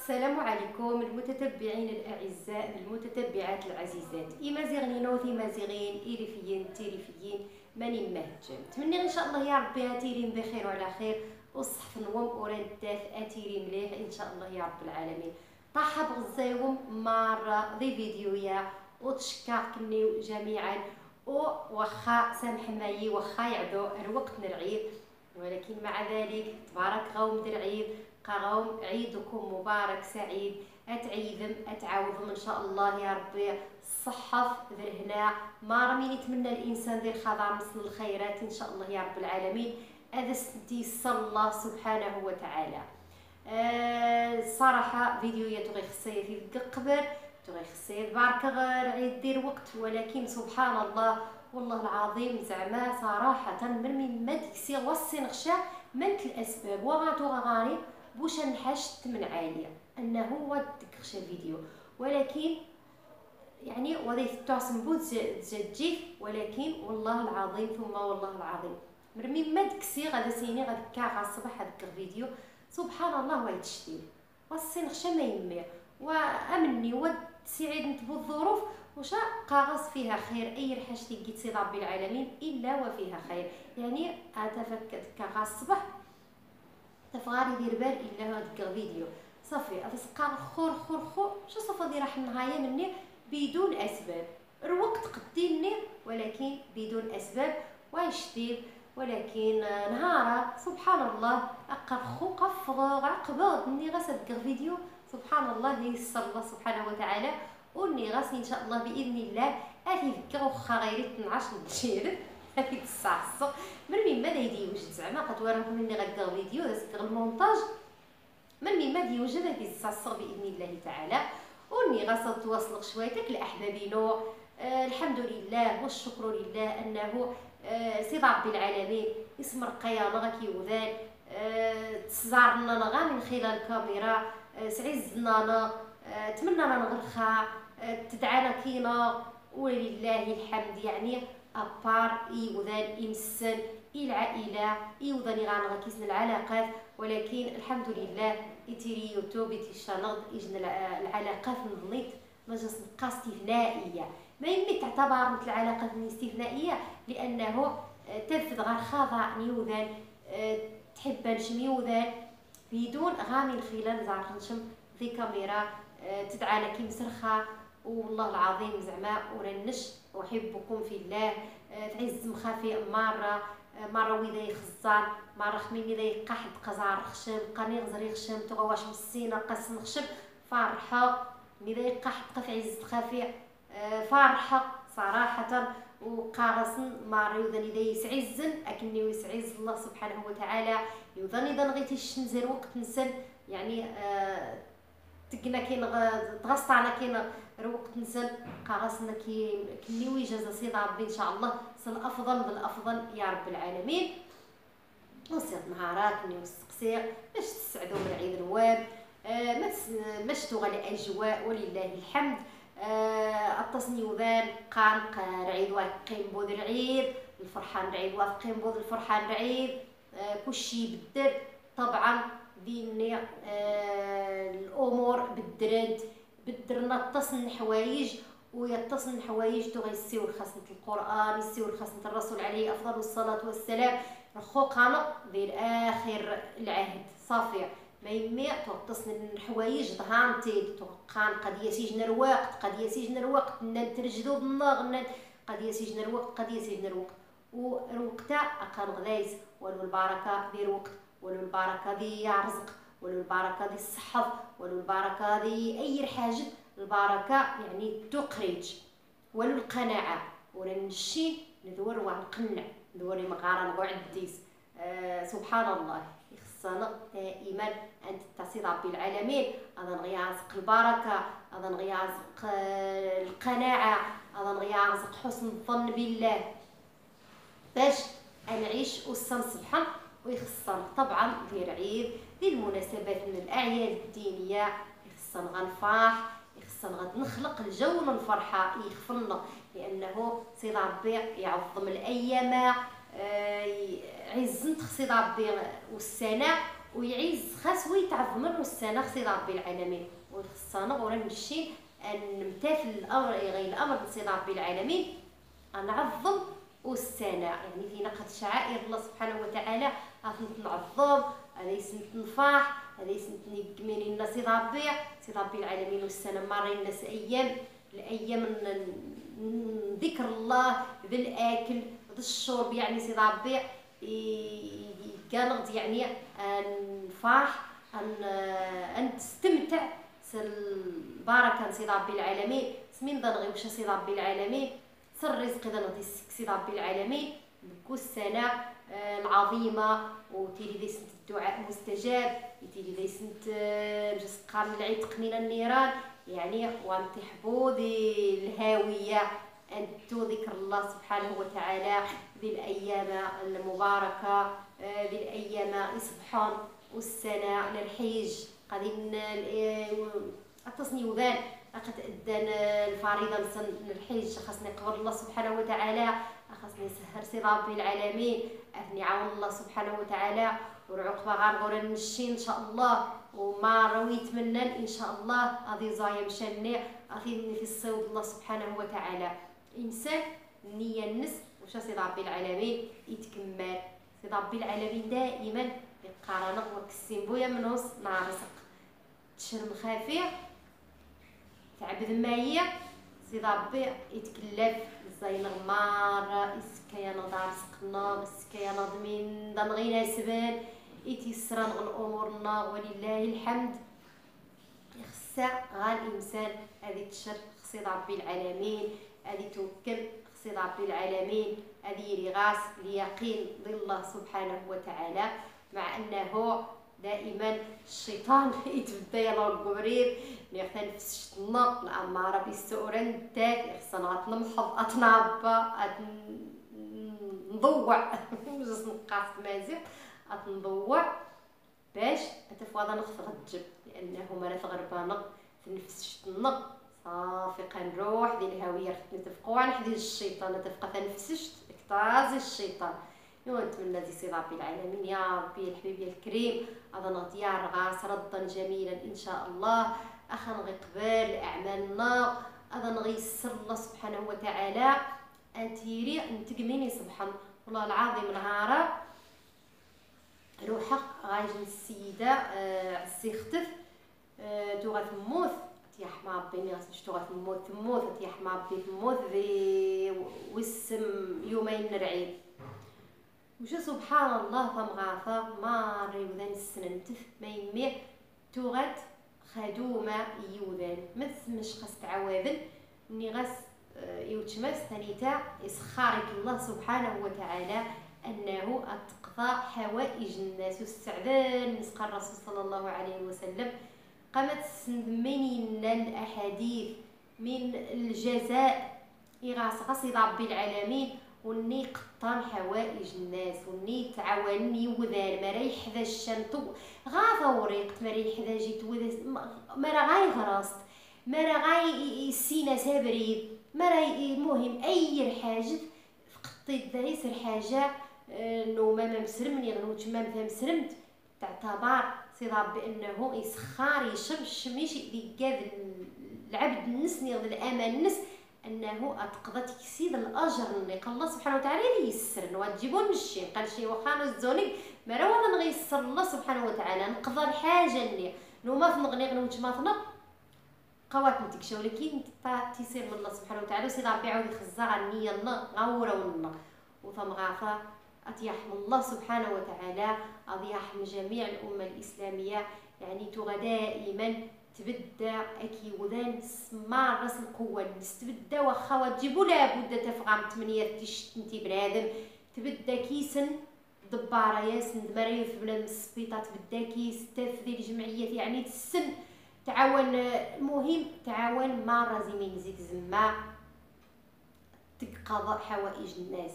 السلام عليكم المتتبعين الأعزاء المتتبعات العزيزات. ايمازيغنين وثيمازيغين ايريفيين تيريفيين ماني مهجم تمني إن شاء الله يا ربي هاتيرين بخير وعلى خير. والصحف نوم وران الداف اتيري مليح إن شاء الله يا رب العالمين. طاحة بغزايوم مرة ذي فيديويا وتشكركني جميعا. وخا سامح ماي وخا يعدو الوقت نرعيد ولكن مع ذلك تبارك غوم درعيد قاغوم عيدكم مبارك سعيد. اتعيدم اتعاوضم إن شاء الله يا ربي. الصحة ذرهنا ما رمي نتمنى الإنسان ذي الخضار مثل الخيرات إن شاء الله يا رب العالمين. هذا ستي الله سبحانه وتعالى. أه صراحة فيديو يا تغي خصية في قبر تغي خصية بارك غير عيد دير وقت. ولكن سبحان الله والله العظيم زعما صراحة من من ما تكسي وصي نخشى من الأسباب وغاتو غاني بوش نحشت من عالية؟ أنه ودك خشى فيديو ولكن يعني وضيت تعصم تجيف ولكن والله العظيم ثم والله العظيم. مرمي ما دكسي غادا سيني غادا كاع الصباح هذاك الفيديو. سبحان الله وايد شتي وصي نخشى ما يمي. وأمني ود سعيد نتبو الظروف وشا قاغص فيها خير؟ أي رحاش تيجي تصيد ربي العالمين إلا وفيها خير. يعني أتفكت كاغا الصباح تفغاري دير بال إلا هذاك الفيديو صافي اتسقى خور خور خور. شو صافا دي راح النهاية مني؟ بدون أسباب. الوقت قديني ولكن بدون أسباب. واش دير ولكن نهارا سبحان الله. أقر خو قفغ عقبض ني غسد فيديو. سبحان الله يسر الله سبحانه وتعالى. وني غاسي إن شاء الله بإذن الله. افي فكا وخا غير 12 تجير تسع الصبح من ما يدي يوجد زعما قد وراكم مني غدا فيديو دازت المونتاج. من مين ما يوجد تسع الصبح بإذن الله تعالى. وني غاسا تواصل شويتك لاحبابينو آه الحمد لله والشكر لله أنه آه سيد ربي العالمين اسم رقيا نغا كيوذان. آه تزارنا نغا من خلال الكاميرا. آه سعزنا آه تمنى نغرخا تدعانا كينا. ولله الحمد. يعني أبار إيوذان إمسن إلعائلة إيوذان غانغا كيسن العلاقات. ولكن الحمد لله إتيري يوتيوب شانغ إجن العلاقات نظنيت ما جاس نبقى استثنائية. ما يمي تعتبر مثل العلاقات الاستثنائية؟ لأنه تنفذ غير خاضع نيوذان تحب نشميوذان بدون غامي خلال زعر نشم ذي كاميرا تدعانا كي مسرخة. والله العظيم زعما ورنش أحبكم في الله. آه، تعز مخافي مرة آه، مرة ويدا يخزان مرة خميني ذا يقحد قزار خشم قني غزري خشم تغواش مسينه قسم خشم. فرحة ميدا يقحد قف عز خافي آه، فرحة صراحة. وقاغسن ماري وذن إذا يسعزن أكني يسعز الله سبحانه وتعالى. يوذن إذا نغيتي الشنزر وقت نسن. يعني آه تقنا كاين تغسطعنا كاين روقت نسل قاغسنا كي كنيوي جازا سيد ربي إن شاء الله. سن أفضل بالافضل يا رب العالمين. وصيت نهارات نيو السقسيق باش تسعدوا من عيد الواب آه ما ماش تغلى الاجواء ولله الحمد. آه التصني وذان قان رعيد واقيم بود العيد. الفرحان رعيد واقيم بود الفرحان رعيد آه كلشي بدر طبعا ديني آه الأمور بدرد بدرنا اتصل حوايج ويتصل حوايج تو غيسيو خاصة القرآن يسيو خاصة الرسول عليه أفضل الصلاة والسلام. رخو قانق دير آخر العهد. صافي ما يمي توتصل الحوايج ضهانتي. قان قد يسيجن الوقت قد يسيجن الوقت نترجدو بالنغ قد يسيجن الوقت قد يسيجن الوقت والوقت أقل غلايز ولو البركة دير وقت. ولو البركة دي رزق. ولو البركه دي الصحه ولو البركه دي أي حاجة البركة يعني تقرج. ولو القناعه ولا نشي ندور ونقنع ندوري مقارنة نقعد ديس. آه سبحان الله. يخصنا دائما أن تتصل ربي العالمين. هذا نغيازق البركة هذا نغيازق آه القناعة هذا نغيازق حسن الظن بالله. باش نعيش سبحان ويخصنا طبعا دير عيد ديال المناسبات من الأعياد الدينية يخصنا غنفرح يخصنا غادي نخلق الجو من الفرحة يخفلنا لأنه سيد ربي يعظم الأيام آه، عزنت سيد ربي والسنة ويعيز خاص ويتعظم السنة خصي ربي العالمين. وخصنا غورا نمشي نمتثل الأمر غير الأمر سي ربي العالمين نعظم والسنة يعني فينا قد شعائر الله سبحانه وتعالى غنت نعظم نفاح هذا يسنت نكمل لنا سي ربي؟ سي ربي العالمين والسنة مارين الناس أيام الأيام ذكر الله ذا الاكل ذا الشرب يعني سي ربي كانت يعني نفاح أن أن تستمتع. البركه سي ربي العالمين. سمين ذا وش سي ربي العالمين. سر الرزق ذا نغي سي ربي العالمين. بكل سنة آه، العظيمة وتيلي ذي سنت الدعاء مستجاب تيلي ذي سنت آه، جس قال العيد تقنين النيران. يعني وانتحبوا ذي الهاوية أنتو ذكر الله سبحانه وتعالى ذي الأيام المباركة آه، ذي الأيام يصبحون والسنة الحيج غادي التصني وذان لقد أدان الفريضة نسن الحج خاصني قبر الله سبحانه وتعالى خاصني سهر سي العالمين. عون الله سبحانه وتعالى. والعقبة غنغور نمشي إن شاء الله. وما روي يتمنى إن شاء الله. غادي زايا مشاني غادي في الصوت الله سبحانه وتعالى. إنسان النية النس. وش سي ربي العالمين يتكمل. سي ربي العالمين دائما يقارن وكسين بويا منوس نعرسق تشرم خافية. تعبد ماهي سيدي ربي يتكلف. زي الغمار يسكايا نضار سقنا سكايا نظمين دمغينا سبان يتيسرا الامورنا ولله الحمد. خصا غا الانسان هذه تشر خصي ربي العالمين. هذه توكل خصي ربي العالمين. هذه يري غاس اليقين بالله سبحانه وتعالى. مع أنه دائما الشيطان يتبدا يلا القبرير. ملي نفس شتنا الاماره بالسؤرن تاك خصنا نمحض اتنعبا نضوع. جوج نقاص مازيغ اتنضوع باش اتفواضا نخفض الجب لأنه مرة غربانه في نفس شتنا صافي كنروح ديال الهويه خصني نتفقوا على حديد الشيطان نتفقى تنفسشت اكتازي الشيطان. ايوا نتمنى دي سي ربي العالمين يا ربي الحبيب الكريم. أظن ديار غاس ردا جميلا إن شاء الله. أخا نغي قبال أعمالنا. أظن غيسر الله سبحانه وتعالى. انتيري نتقميني سبحان والله العظيم نهارا روحا غايجي السيدة آه عسي ختف آه تو غتموت يا حما ربي مي غتمشي غتموت تموت يا حما ربي تموت ذي وسم يومين نرعيد وش سبحان الله فمغافا ما ريوذان السننتف ما يمي توغت خدومة يوذان مش خاص تعوابن ني غاس آه، يوتشمس ثانيتا إسخارك الله سبحانه وتعالى أنه أتقضى حوائج الناس والسعدان نسقى الرسول صلى الله عليه وسلم. قامت سندمين الأحاديث من الجزاء. إغاس غصي ربي العالمين. وني قطان حوائج الناس وني تعاونني وذان ما رايح ذا الشنطو غا وريقت ما رايح ذا جيت وذا ما راه غاي غراست ما راه غاي السينا سابريد ما راه المهم أي حاجة. فقطيت ذا يسر حاجة آه، ما مسرمني غنو تما مثلا مسرمت. تعتبر سي ربي انه يسخار يشرب الشميش اللي العبد النسني الامان النس. أنه اتقضى تكسيد الأجر اللي قال الله سبحانه وتعالى يسر. وتجيبون الشيء قال شي واخا نزوني. ما راه نغيسر الله سبحانه وتعالى. نقضى الحاجة اللي نو ما تنغني غنو ما تنق قوات نتكشى ولكن تيسير من الله سبحانه وتعالى. وسيد ربي عاود يخزا النية الله غاورا ونا وثم غافا أتيحم الله سبحانه وتعالى. أضيحم جميع الأمة الإسلامية. يعني تغى دائما تبدا أكي وذان سمار رأس القوة تبدا واخا تجيبو لابد تفغام تمنية تشتنتي بنادم. تبدا كيسن دبارة ياسن دماريو في بنادم السبيطة تبدا كيس تفذي الجمعيات يعني تسن تعاون المهم تعاون مع رازمين زيك زما. تقضى حوائج الناس.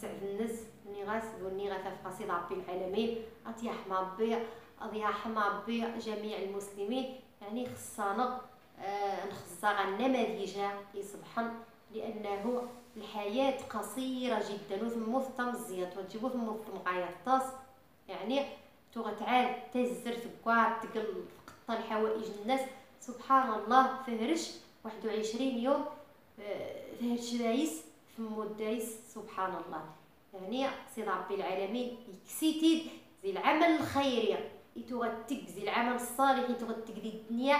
سعد الناس ني غاس وني غاثا في قصيدة ربي العالمين أطيح ربي أضياح ربي جميع المسلمين. يعني خصنا آه نخصها النماذج يصبحن لأنه الحياة قصيرة جدا وثمو ثم زيات وتجيبو ثمو ثم غايطاس يعني تو غتعاد تهزر تكوار تقل تقطع الحوائج الناس. سبحان الله فهرش واحد وعشرين يوم آه، فهرش دايس فمو دايس. سبحان الله. يعني سيد ربي العالمين يكسيتيد زي العمل الخيري. إتو غتك زي العمل الصالح إتو غتك دي الدنيا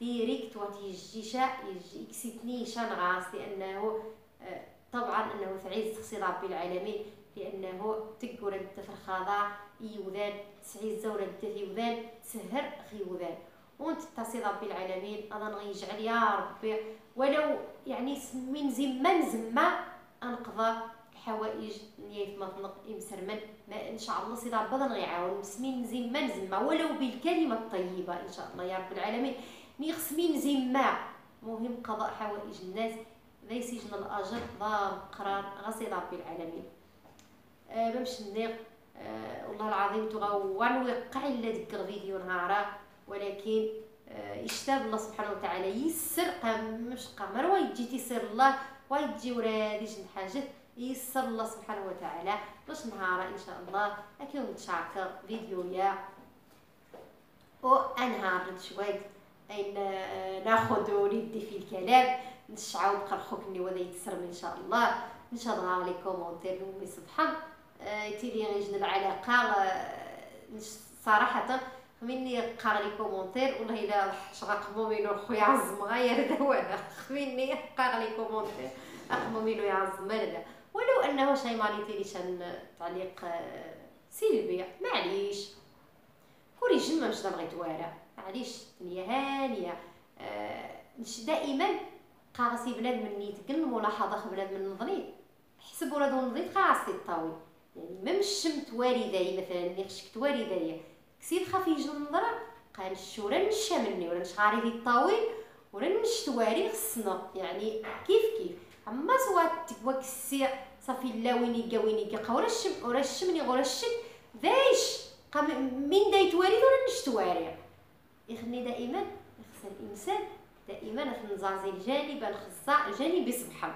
ديريكت وتيجيشا يجي يكسيتني شان غاس لأنه آه، طبعا أنه تعيز سيد ربي العالمين لأنه تقول أنت في الخضاع يوذان تسعي الزورة أنت في يوذان تسهر خي يوذان. وانت تصي ربي العالمين أنا غيجعل يا ربي. ولو يعني من زمان زما أنقضى الحوائج نيت مطنق يمسرمن. ما إن شاء الله سيدي ربي غيعاون. مسمين زمان زما ولو بالكلمة الطيبة إن شاء الله يا رب العالمين. نيخس من زما مهم قضاء حوائج الناس. لا يسجن الأجر. ضار قرار غسي ربي العالمين. أه بمش النيق أه والله العظيم تغوان ويقع إلا ديك الفيديو نهارا. ولكن يشتاب آه، الله سبحانه وتعالى. يسر مش قمر. ويجي تيسر الله. ويجي ورادي شي يسر الله سبحانه وتعالى باش نهار إن شاء الله. أكيد متشاكر فيديو يا. وانهار شوية. أين آه، ناخذ ندي في الكلام. نشعاو بقرخوكني ولا يتسر إن شاء الله. الله عليكم كومونتير مي سبحان آه، تيلي غيجن العلاقة. صراحة خميني قرا لي كومونتير والله إلا شغا مينو خويا عزم. غير دوانا خميني قرا لي كومونتير مينو يا عزم لا. ولو أنه شي ماليتي شان تعليق آه، سلبي معليش. كوري جمع مش بغيت وارا معليش الدنيا هانية. أه دائما قاصي بنادم نيت كل ملاحظه بنادم نظني حسب ولادو نظيف قاصي الطاوي. يعني ما مشمت والداي مثلا ني خشكت والداي كسيد خاف يجي النظرة قال الشورى نشا مني ولا نشغاري في الطاويل ولا نشتواري خصنا. يعني كيف كيف؟ أما سوات تكوا كسي صافي لا ويني ويني ولا الشم ولا الشمني ولا الشك ذايش قام من دايت وارد ولا نشتواري يخلي دائما يخص الإنسان دائما في نزازي الجانب الخصاء الجانب سبحان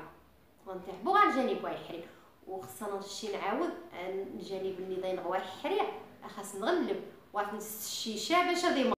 ونتحبو على الجانب واحد وخصنا نشي نعاود الجانب اللي ضاين غوا حريع خاص نغلب واحد الشيشه باش غادي